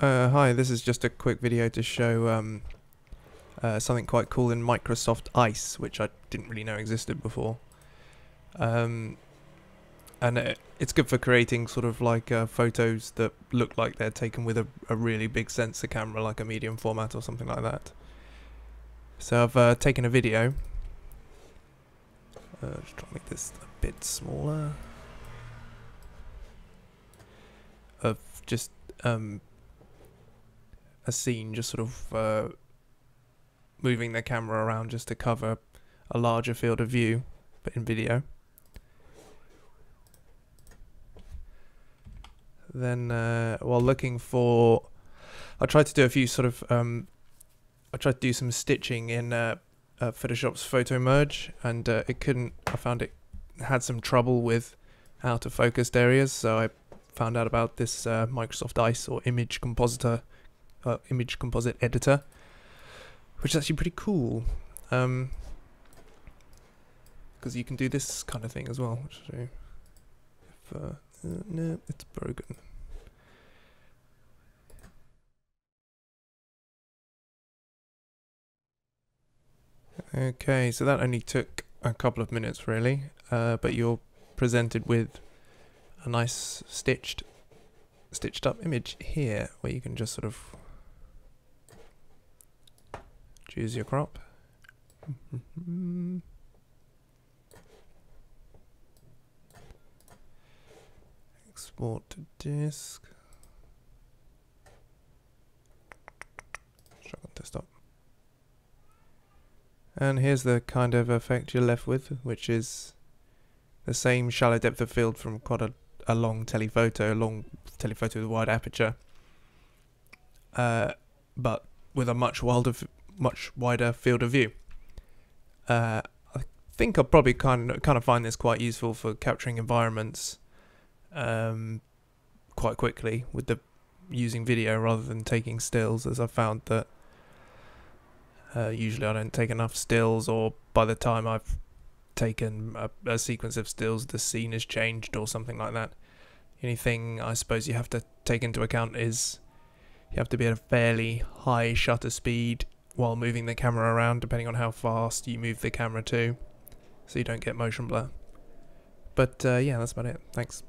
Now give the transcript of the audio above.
Uh, hi, this is just a quick video to show um, uh, something quite cool in Microsoft ICE, which I didn't really know existed before. Um, and it, it's good for creating sort of like uh, photos that look like they're taken with a, a really big sensor camera, like a medium format or something like that. So I've uh, taken a video. Uh, just try to make this a bit smaller. Of just um, a scene, just sort of uh, moving the camera around just to cover a larger field of view, but in video. Then, uh, while looking for, I tried to do a few sort of, um, I tried to do some stitching in uh, uh, Photoshop's Photomerge, and uh, it couldn't. I found it had some trouble with out of focused areas, so I found out about this uh, Microsoft ICE or Image Compositor, uh, Image Composite Editor, which is actually pretty cool. Um, because you can do this kind of thing as well. If, uh, uh, no, it's broken. Okay, so that only took a couple of minutes really, uh, but you're presented with a nice stitched stitched up image here where you can just sort of choose your crop. Export to disk. Shotgun desktop. And here's the kind of effect you're left with, which is the same shallow depth of field from quite a, a long telephoto, a long telephoto with a wide aperture, uh, but with a much wilder, much wider field of view. Uh, I think I'll probably kind of kind of find this quite useful for capturing environments um, quite quickly with the using video rather than taking stills, as I found that uh, usually I don't take enough stills, or by the time I've taken a, a, sequence of stills, the scene has changed or something like that. Anything I suppose you have to take into account is you have to be at a fairly high shutter speed while moving the camera around, depending on how fast you move the camera to, so you don't get motion blur. But uh, yeah, that's about it. Thanks.